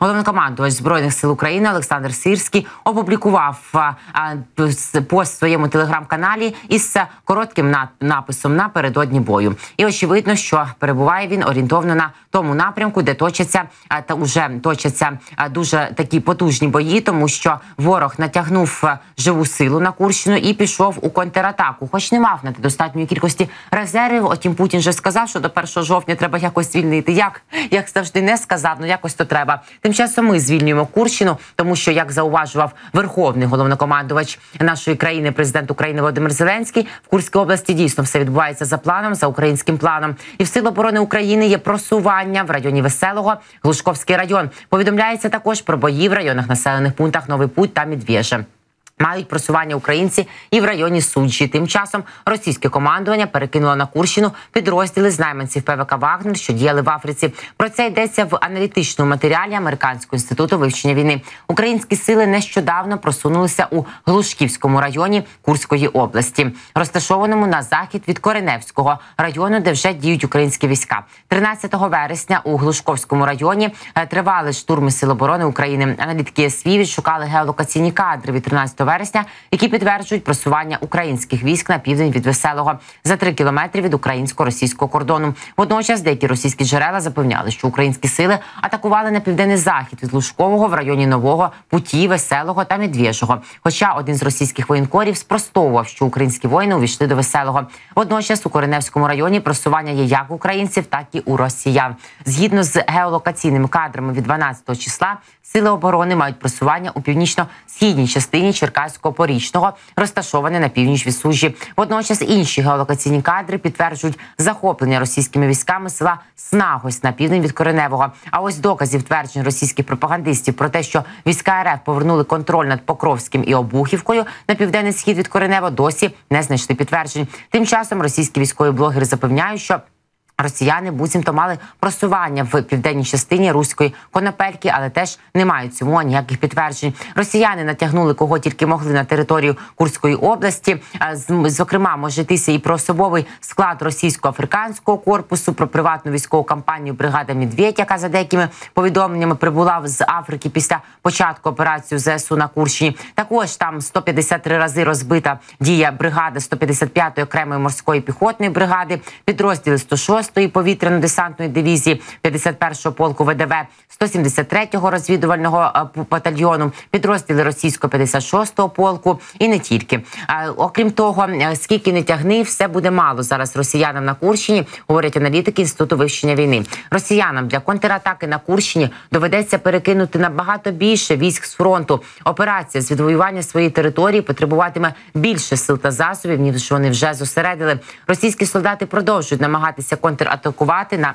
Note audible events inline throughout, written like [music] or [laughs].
Головнокомандувач збройних сил України Олександр Сирський опублікував пост в своєму телеграм-каналі із коротким написом напередодні бою. І очевидно, що перебуває він орієнтовно на тому напрямку, де точаться та вже точаться дуже такі потужні бої, тому що ворог натягнув живу силу на Курщину і пішов у контратаку, хоч не мав на достатньої кількості резервів. Отім Путін вже сказав, що до 1 жовтня треба якось звільнити. Як як завжди не сказав, ну якось то треба. Тим часом ми звільнюємо Курщину, тому що як зауважував верховний головнокомандувач нашої країни, президент України Володимир Зеленський, в Курській області дійсно все відбувається за планом, за українським планом. І в Сил оборони України є просування в районі Веселого, Глушковський район. Повідомляється також про бої в районах населених пунктах Новий Путь та Медвежа. Мають просування українці і в районі Суджі. Тим часом російське командування перекинуло на Курщину підрозділи з ПВК Вагнер, що діяли в Африці. Про це йдеться в аналітичному матеріалі Американського інституту вивчення війни. Українські сили нещодавно просунулися у Глушківському районі Курської області, розташованому на захід від Кореневського району, де вже діють українські війська. 13 вересня у Глушковському районі е, тривали штурми Сил оборони України. Аналітики СВІ відшукали геолокаційні кадри від 13 вересня, які підтверджують просування українських військ на південь від веселого за три кілометри від українсько-російського кордону. Водночас деякі російські джерела запевняли, що українські сили атакували на південний захід від Лужкового в районі нового путі, веселого та медвежого. Хоча один з російських воєнкорів спростовував, що українські воїни увійшли до веселого. Водночас у Кореневському районі просування є як українців, так і у росіян. Згідно з геолокаційними кадрами від 12 числа, сили оборони мають просування у північно-східній частині Черкаського Черкаського порічного, розташоване на північ від Сужі. Водночас інші геолокаційні кадри підтверджують захоплення російськими військами села Снагось на південь від Кореневого. А ось доказів тверджень російських пропагандистів про те, що війська РФ повернули контроль над Покровським і Обухівкою на південний схід від Коренево, досі не знайшли підтверджень. Тим часом російські військові блогери запевняють, що Росіяни буцімто мали просування в південній частині руської конопельки, але теж не мають цьому ніяких підтверджень. Росіяни натягнули кого тільки могли на територію Курської області. Зокрема, може йтися і про особовий склад російсько-африканського корпусу, про приватну військову кампанію бригада Медведь, яка за деякими повідомленнями прибула з Африки після початку операції ЗСУ на Курщині. Також там 153 рази розбита дія бригади 155-ї окремої морської піхотної бригади, підрозділи 106 6-ї повітряно-десантної дивізії 51-го полку ВДВ, 173-го розвідувального е, батальйону, підрозділи російського 56-го полку і не тільки. Окрім того, е, скільки не тягни, все буде мало зараз. Росіянам на Курщині говорять аналітики інституту вивчення війни. Росіянам для контратаки на Курщині доведеться перекинути набагато більше військ з фронту. Операція з відвоювання своєї території потребуватиме більше сил та засобів, ніж вони вже зосередили. Російські солдати продовжують намагатися контратакувати контратакувати на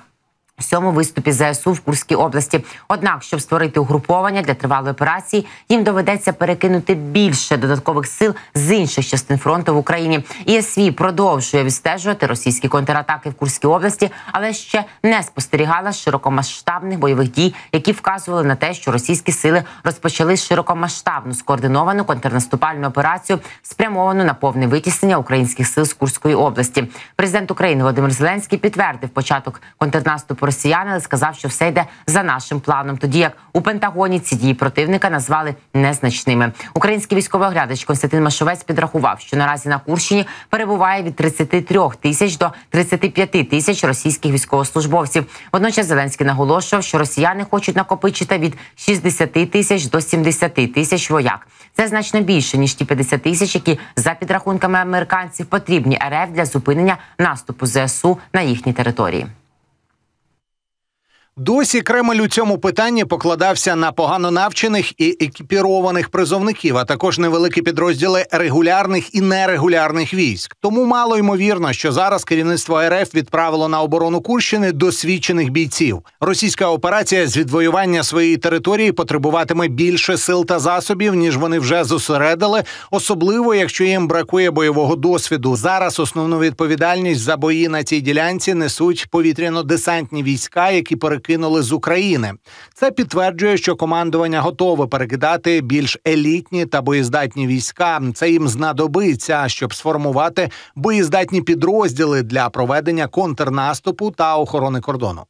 Всьому виступі ЗСУ в Курській області. Однак, щоб створити угруповання для тривалої операції, їм доведеться перекинути більше додаткових сил з інших частин фронту в Україні. ІСВ продовжує відстежувати російські контратаки в Курській області, але ще не спостерігала широкомасштабних бойових дій, які вказували на те, що російські сили розпочали широкомасштабну скоординовану контрнаступальну операцію, спрямовану на повне витіснення українських сил з Курської області. Президент України Володимир Зеленський підтвердив початок контрнаступу росіяни, але сказав, що все йде за нашим планом. Тоді як у Пентагоні ці дії противника назвали незначними. Український військовий оглядач Константин Машовець підрахував, що наразі на Курщині перебуває від 33 тисяч до 35 тисяч російських військовослужбовців. Водночас Зеленський наголошував, що росіяни хочуть накопичити від 60 тисяч до 70 тисяч вояк. Це значно більше ніж ті 50 тисяч, які за підрахунками американців потрібні РФ для зупинення наступу ЗСУ на їхній території. Досі Кремль у цьому питанні покладався на погано навчених і екіпірованих призовників, а також невеликі підрозділи регулярних і нерегулярних військ. Тому мало ймовірно, що зараз керівництво РФ відправило на оборону Курщини досвідчених бійців. Російська операція з відвоювання своєї території потребуватиме більше сил та засобів, ніж вони вже зосередили, особливо якщо їм бракує бойового досвіду. Зараз основну відповідальність за бої на цій ділянці несуть повітряно-десантні війська, які кинули з України. Це підтверджує, що командування готове перекидати більш елітні та боєздатні війська. Це їм знадобиться, щоб сформувати боєздатні підрозділи для проведення контрнаступу та охорони кордону.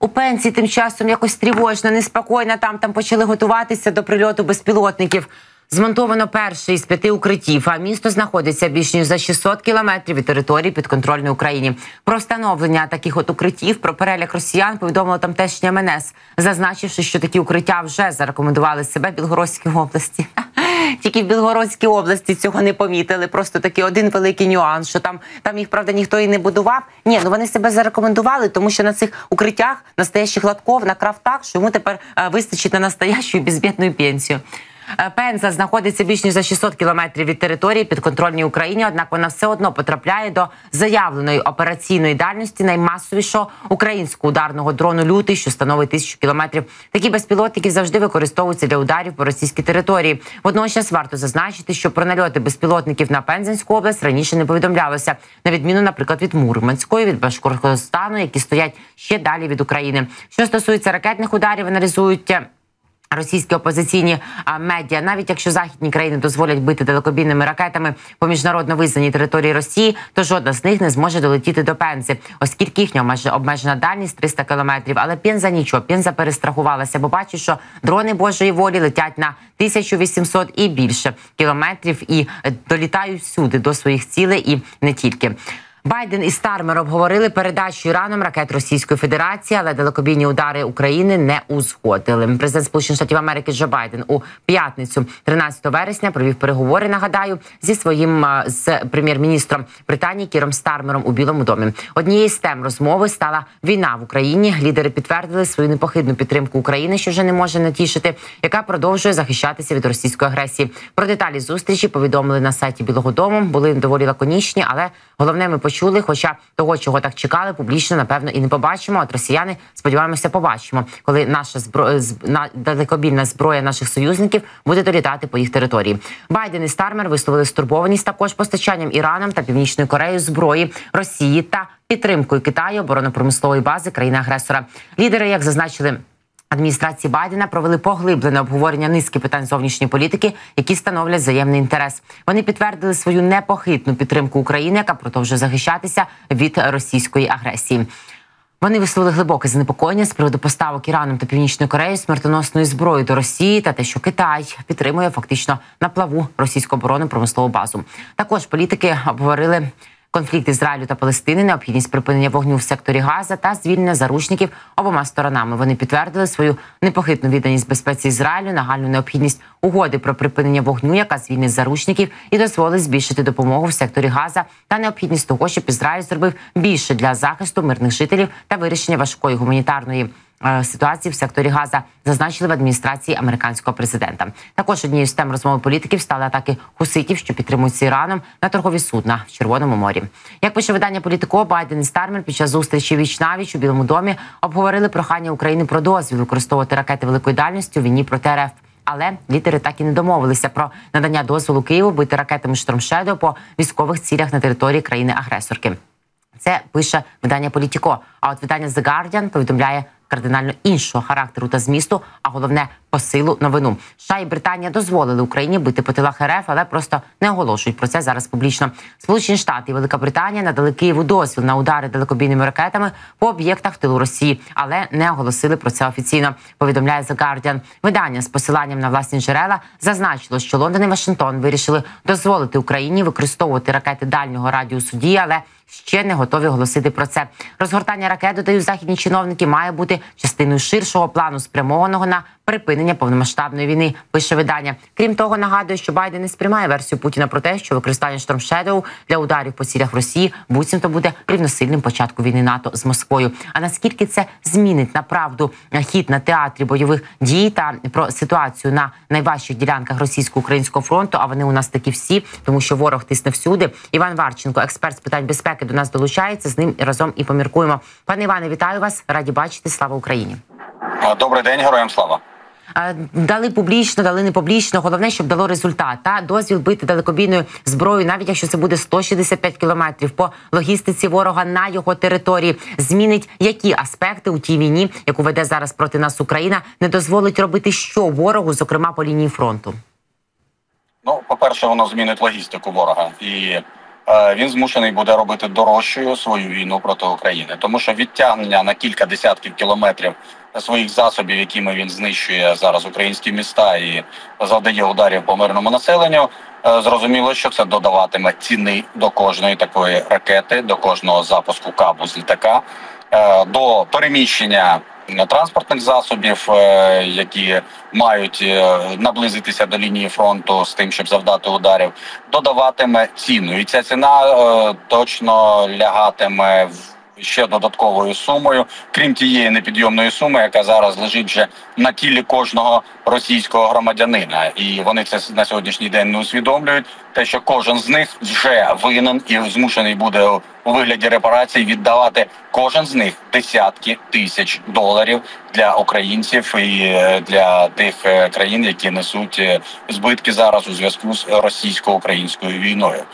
у пенсії тим часом якось тривожно, неспокійно. Там там почали готуватися до прильоту безпілотників. Змонтовано перше із п'яти укриттів. А місто знаходиться більш ніж за 600 кілометрів від території підконтрольної Україні. Про встановлення таких от укриттів про переляк росіян повідомило тамтешнє МНС, зазначивши, що такі укриття вже зарекомендували себе Білгородській області. [laughs] Тільки в Білгородській області цього не помітили. Просто такий один великий нюанс, що там там їх правда ніхто і не будував. Ні, ну вони себе зарекомендували, тому що на цих укриттях настоящих латков накрав так, що йому тепер е, вистачить на настоящу і безбідну пенсію. Е, Пенза знаходиться більш ніж за 600 кілометрів від території підконтрольній Україні. Однак вона все одно потрапляє до заявленої операційної дальності наймасовішого українського ударного дрону лютий, що становить тисячу кілометрів. Такі безпілотники завжди використовуються для ударів по російській території. Водночас варто зазначити, що про нальоти безпілотників на Пензенську область раніше не повідомлялося, на відміну, наприклад, від Мурманської, від Башкортостану, які стоять ще далі від України. Що стосується ракетних ударів, аналізують. Російські опозиційні медіа, навіть якщо західні країни дозволять бити далекобійними ракетами по міжнародно визнаній території Росії, то жодна з них не зможе долетіти до Пензи, оскільки їхня обмежена дальність 300 кілометрів. Але Пенза нічого, Пенза перестрахувалася, бо бачить, що дрони Божої волі летять на 1800 і більше кілометрів і е, долітають всюди до своїх цілей і не тільки. Байден і Стармер обговорили передачу Іраном ракет Російської Федерації, але далекобійні удари України не узгодили. Президент Сполучених Штатів Америки Джо Байден у п'ятницю, 13 вересня, провів переговори. Нагадаю, зі своїм з прем'єр-міністром Британії Кіром Стармером у Білому домі. Однією з тем розмови стала війна в Україні. Лідери підтвердили свою непохитну підтримку України, що вже не може натішити, яка продовжує захищатися від російської агресії. Про деталі зустрічі повідомили на сайті Білого Дому. Були доволі лаконічні, але головне ми почули. Хоча того, чого так чекали, публічно напевно і не побачимо. От росіяни сподіваємося, побачимо, коли наша зброя на далекобільна зброя наших союзників буде долітати по їх території. Байден і Стармер висловили стурбованість також постачанням Іраном та Північною Кореєю зброї Росії та підтримкою Китаю оборонно-промислової бази країни-агресора. Лідери, як зазначили. Адміністрації Байдена провели поглиблене обговорення низки питань зовнішньої політики, які становлять взаємний інтерес. Вони підтвердили свою непохитну підтримку України, яка продовжує захищатися від російської агресії. Вони висловили глибоке занепокоєння з приводу поставок Іраном та Північною Кореєю смертоносної зброї до Росії та те, що Китай підтримує фактично на плаву російську оборону промислову базу. Також політики обговорили. Конфлікт Ізраїлю та Палестини, необхідність припинення вогню в секторі Газа та звільнення заручників обома сторонами. Вони підтвердили свою непохитну відданість безпеці Ізраїлю, нагальну необхідність угоди про припинення вогню, яка звільнить заручників і дозволить збільшити допомогу в секторі Газа та необхідність того, щоб Ізраїль зробив більше для захисту мирних жителів та вирішення важкої гуманітарної. Е, Ситуації в секторі Газа зазначили в адміністрації американського президента. Також однією з тем розмови політиків стали атаки хуситів, що підтримуються Іраном на торгові судна в Червоному морі. Як пише видання Політико, Байден і Стармер під час зустрічі віч навіч у Білому домі обговорили прохання України про дозвіл використовувати ракети великої дальності у війні проти РФ. Але лідери так і не домовилися про надання дозволу Києву бити ракетами Shadow по військових цілях на території країни-агресорки. Це пише видання Політіко. А от видання The Guardian повідомляє кардинально іншого характеру та змісту, а головне посилу новину. США і Британія дозволили Україні бити по тилах РФ, але просто не оголошують про це зараз публічно. Сполучені Штати і Велика Британія надали Києву дозвіл на удари далекобійними ракетами по об'єктах в тилу Росії, але не оголосили про це офіційно. Повідомляє The Guardian. Видання з посиланням на власні джерела зазначило, що Лондон і Вашингтон вирішили дозволити Україні використовувати ракети дальнього радіусу дії, але ще не готові оголосити про це. Розгортання ракет, додають західні чиновники, має бути частиною ширшого плану, спрямованого на припинення повномасштабної війни. Пише видання. Крім того, нагадує, що Байден не сприймає версію Путіна про те, що використання Storm Shadow для ударів по цілях Росії буцімто буде рівносильним початку війни НАТО з Москвою. А наскільки це змінить направду хід на театрі бойових дій та про ситуацію на найважчих ділянках російсько-українського фронту? А вони у нас такі всі, тому що ворог тисне всюди. Іван Варченко, експерт з питань безпеки, до нас долучається. З ним разом і поміркуємо. Пане Іване, вітаю вас! Раді бачити. Слава Україні! Добрий день, героям слава. Дали публічно, дали не публічно. Головне, щоб дало результат. Та дозвіл бити далекобійною зброєю, навіть якщо це буде 165 кілометрів по логістиці ворога на його території, змінить які аспекти у тій війні, яку веде зараз проти нас Україна, не дозволить робити що ворогу, зокрема по лінії фронту. Ну, по-перше, воно змінить логістику ворога. І е, він змушений буде робити дорожчою свою війну проти України, тому що відтягнення на кілька десятків кілометрів своїх засобів, якими він знищує зараз українські міста і завдає ударів по мирному населенню. Е, зрозуміло, що це додаватиме ціни до кожної такої ракети, до кожного запуску кабу з літака, е, до переміщення транспортних засобів, е, які мають наблизитися до лінії фронту з тим, щоб завдати ударів, додаватиме ціну, і ця ціна точно лягатиме в ще додатковою сумою, крім тієї непідйомної суми, яка зараз лежить вже на тілі кожного російського громадянина, і вони це на сьогоднішній день не усвідомлюють. Те, що кожен з них вже винен і змушений буде у вигляді репарацій віддавати кожен з них десятки тисяч доларів для українців і е, для тих е, країн, які несуть е, збитки зараз у зв'язку з російсько-українською війною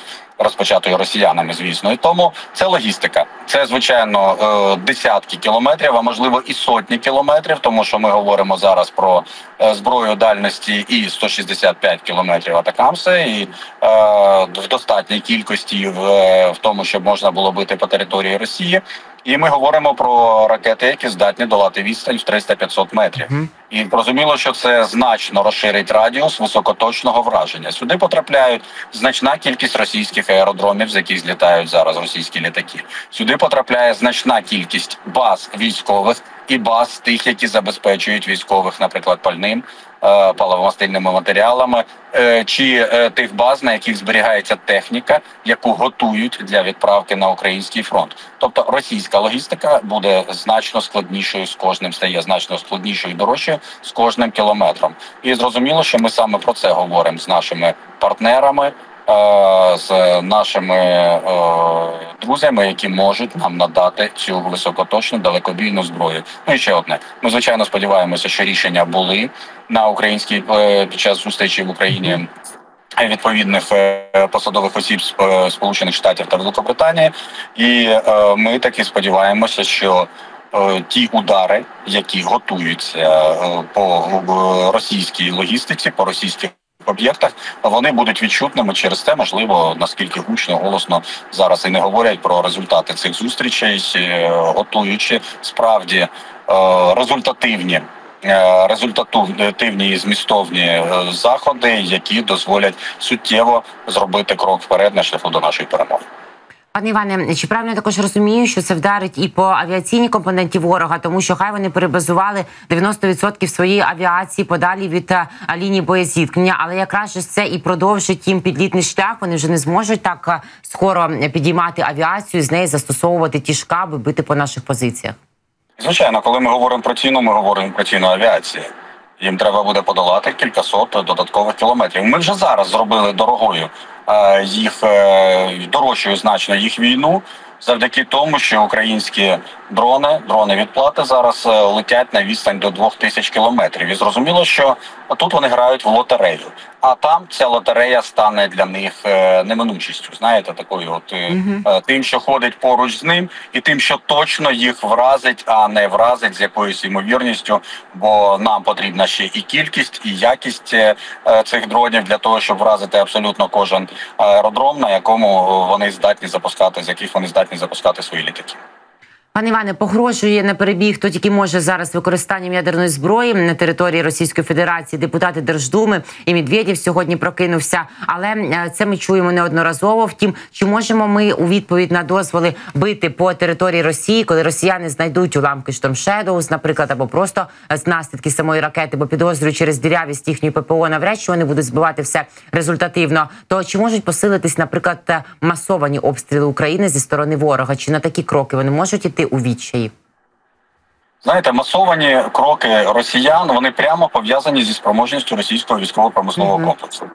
розпочатою росіянами, звісно, і тому це логістика. Це звичайно е, десятки кілометрів, а можливо і сотні кілометрів, тому що ми говоримо зараз про е, зброю дальності і 165 кілометрів атакамси, і е, в достатній кількості в тому, щоб можна було бити по території Росії. І ми говоримо про ракети, які здатні долати відстань в 300-500 метрів. Mm. І зрозуміло, що це значно розширить радіус високоточного враження. Сюди потрапляють значна кількість російських аеродромів, з яких злітають зараз російські літаки. Сюди потрапляє значна кількість баз військових і баз тих, які забезпечують військових, наприклад, пальним. Е, паливомастильними матеріалами е, чи е, тих баз, на яких зберігається техніка, яку готують для відправки на український фронт. Тобто російська логістика буде значно складнішою з кожним стає значно складнішою і дорожчою з кожним кілометром. І зрозуміло, що ми саме про це говоримо з нашими партнерами. Е, з нашими е, друзями, які можуть нам надати цю високоточну далекобійну зброю. Ну і ще одне. Ми звичайно сподіваємося, що рішення були на українській е, під час зустрічі в Україні. Відповідних посадових осіб Сполучених Штатів та Великобританії, і ми таки сподіваємося, що ті удари, які готуються по російській логістиці, по російських об'єктах вони будуть відчутними через те, можливо, наскільки гучно голосно зараз і не говорять про результати цих зустрічей, е, готуючи справді е, результативні. Е, результативні і змістовні заходи, які дозволять суттєво зробити крок вперед на шляху до нашої перемоги. Пане Іване, чи правильно я також розумію, що це вдарить і по авіаційній компоненті ворога, тому що хай вони перебазували 90% своєї авіації подалі від е, лінії боєзіткнення, але якраз же це і продовжить їм підлітний шлях. Вони вже не зможуть так е, скоро підіймати авіацію з неї застосовувати ті шкаби, бити по наших позиціях. Звичайно, коли ми говоримо про ціну, ми говоримо про ціну авіації. Їм треба буде подолати кількасот додаткових кілометрів. Ми вже зараз зробили дорогою Е, їх е, дорожчою значно їх війну завдяки тому, що українські дрони, дрони відплати зараз е, летять на відстань до 2000 кілометрів. І зрозуміло, що тут вони грають в лотерею, а там ця лотерея стане для них е, неминучістю. Знаєте, такою, от угу. тим, що ходить поруч з ним, і тим, що точно їх вразить, а не вразить з якоюсь ймовірністю. Бо нам потрібна ще і кількість, і якість цих дронів для того, щоб вразити абсолютно кожен аеродром, на якому вони здатні запускати, з яких вони здатні запускати свої літаки. Пане Іване, погрожує на перебіг, хто тільки може зараз використанням ядерної зброї на території Російської Федерації. Депутати Держдуми і Медведєв сьогодні прокинувся. Але е, це ми чуємо неодноразово. Втім, чи можемо ми у відповідь на дозволи бити по території Росії, коли Росіяни знайдуть уламки Shadows, наприклад, або просто з наслідки самої ракети, бо підозрюють через дірявість їхньої ППО, навряд чи вони будуть збивати все результативно. То чи можуть посилитись, наприклад, масовані обстріли України зі сторони ворога? Чи на такі кроки вони можуть іти? У відчаї? Знаєте, масовані кроки росіян вони прямо пов'язані зі спроможністю російського військово-промислового -hmm. комплексу.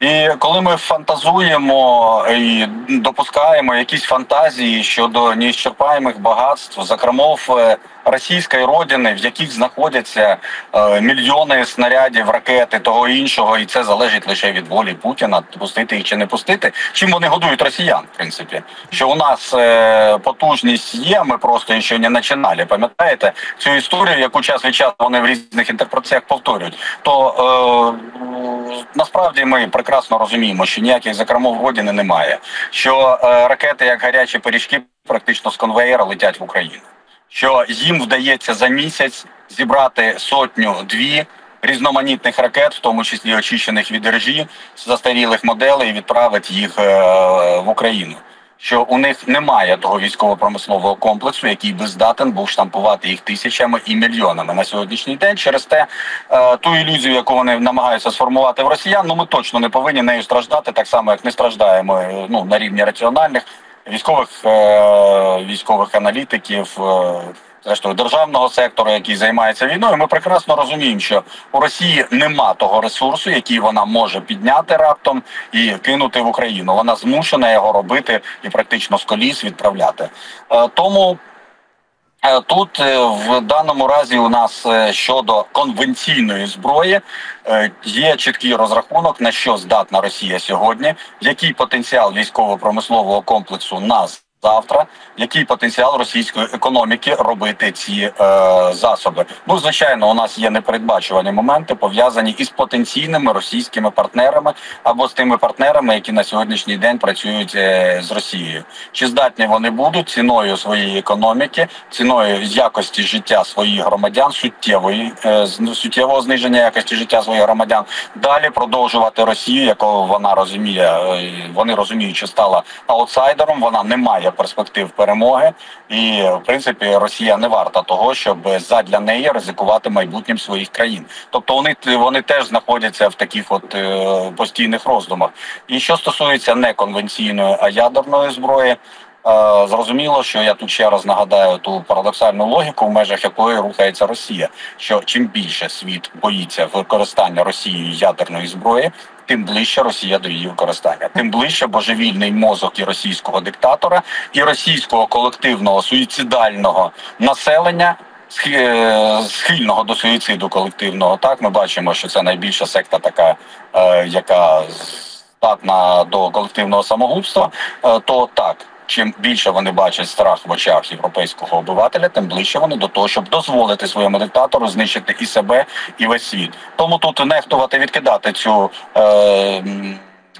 І коли ми фантазуємо і допускаємо якісь фантазії щодо неіщерпаємих багатств, закромов е, російської родини, в яких знаходяться е, мільйони снарядів, ракети того іншого, і це залежить лише від волі Путіна, пустити їх чи не пустити. Чим вони годують росіян, в принципі, що у нас е, потужність є, ми просто ще не починали. Пам'ятаєте цю історію, яку час від часу вони в різних інтерпретаціях повторюють, то е, насправді ми прекрасно розуміємо, що ніяких закромов родини немає. Що е, ракети, як гарячі пиріжки, практично з конвеєра летять в Україну. Що їм вдається за місяць зібрати сотню дві різноманітних ракет, в тому числі очищених від режі, застарілих моделей, і відправити їх е, в Україну. Що у них немає того військово-промислового комплексу, який би здатен був штампувати їх тисячами і мільйонами на сьогоднішній день. Через те е, ту ілюзію, яку вони намагаються сформувати в росіян, ну ми точно не повинні нею страждати, так само як не страждаємо е, ну на рівні раціональних військових е, військових аналітиків. Зрештою державного сектору, який займається війною, ми прекрасно розуміємо, що у Росії нема того ресурсу, який вона може підняти раптом і кинути в Україну. Вона змушена його робити і практично з коліс відправляти. Е, тому. Е, тут е, в даному разі у нас щодо конвенційної зброї є чіткий розрахунок на що здатна Росія сьогодні, який потенціал військово-промислового комплексу нас завтра, який потенціал російської економіки робити ці е, засоби. Ну звичайно, у нас є непередбачувані моменти пов'язані із потенційними російськими партнерами або з тими партнерами, які на сьогоднішній день працюють е, з Росією. Чи здатні вони будуть ціною своєї економіки, ціною якості життя своїх громадян, суттєвої е, суттєвого зниження якості життя своїх громадян, далі продовжувати Росію, яку вона розуміє, е, вони розуміють, що стала аутсайдером. Вона не має перспектив перемоги, і в принципі Росія не варта того, щоб задля неї ризикувати майбутнім своїх країн. Тобто вони вони теж знаходяться в таких от е, постійних роздумах. І що стосується не конвенційної, а ядерної зброї. Е, зрозуміло, що я тут ще раз нагадаю ту парадоксальну логіку, в межах якої рухається Росія. Що чим більше світ боїться використання Росією ядерної зброї, тим ближче Росія до її використання, тим ближче божевільний мозок і російського диктатора, і російського колективного суїцидального населення. Е, схильного до суїциду колективного, так ми бачимо, що це найбільша секта, така е, яка здатна до колективного самогубства, то так чим більше вони бачать страх в очах європейського обивателя, тим ближче вони до того, щоб дозволити своєму диктатору знищити і себе, і весь світ. Тому тут нехтувати відкидати цю. Е,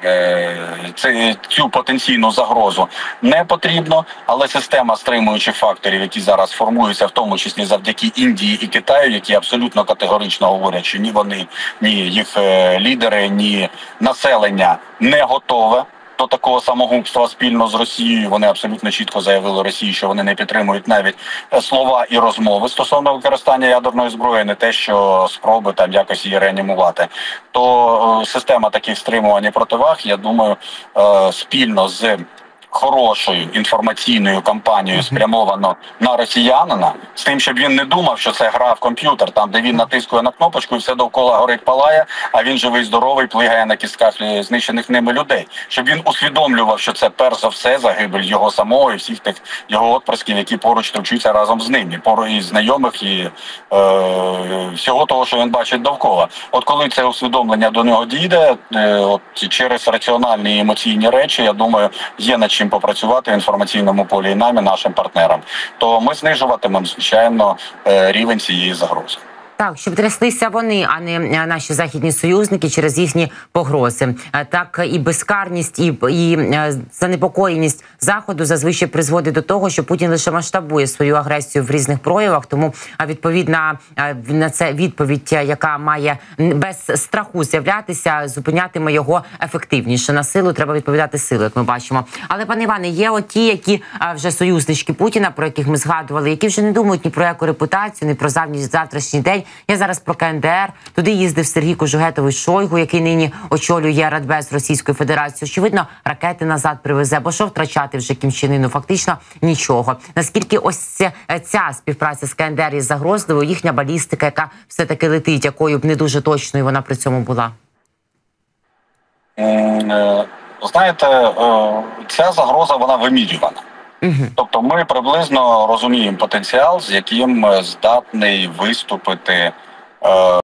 е Цю потенційну загрозу не потрібно, але система стримуючих факторів, які зараз формуються, в тому числі завдяки Індії і Китаю, які абсолютно категорично говорять, що ні вони, ні їх е, лідери, ні населення не готове до такого самогубства спільно з Росією. Вони абсолютно чітко заявили Росії, що вони не підтримують навіть е, слова і розмови стосовно використання ядерної зброї, не те, що спроби там якось її реанімувати. То е, система таких стримувань і противаг, я думаю, е, спільно з хорошою інформаційною кампанією спрямовано на росіянина з тим, щоб він не думав, що це гра в комп'ютер, там де він натискує на кнопочку, і все довкола горить палає. А він живий, здоровий, плигає на кістках знищених ними людей. Щоб він усвідомлював, що це перш за все загибель його самого і всіх тих його отприсків, які поруч товчуться разом з ним, і поруч і знайомих і е, всього того, що він бачить довкола. От коли це усвідомлення до нього дійде, е, от через раціональні і емоційні речі, я думаю, є над чим чим попрацювати в інформаційному полі і нам і нашим партнерам, то ми знижуватимемо звичайно е, рівень цієї загрози. Так, щоб тряслися вони, а не е, наші західні союзники через їхні погрози. Е, так і безкарність, і і е, занепокоєність заходу зазвичай призводить до того, що Путін лише масштабує свою агресію в різних проявах. Тому відповідна на це відповідь, яка має без страху з'являтися, зупинятиме його ефективніше на силу. Треба відповідати силу, як ми бачимо. Але пане Іване, є оті, які вже союзнички Путіна, про яких ми згадували, які вже не думають ні про яку репутацію, ні про завтрашній день. Я зараз про КНДР. Туди їздив Сергій Кожугетовий Шойгу, який нині очолює Радбез Російської Федерації. Очевидно, ракети назад привезе, бо що втрачати вже кімчинину? Фактично нічого. Наскільки ось ця співпраця з КНДР є загрозливою, їхня балістика, яка все таки летить, якою б не дуже точною вона при цьому була. Е, знаєте, е, ця загроза вона вимірювана. Тобто ми приблизно розуміємо потенціал, з яким здатний виступити. Е,